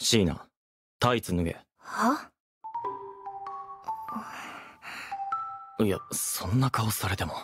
椎名タイツ脱げ。は？いやそんな顔されても。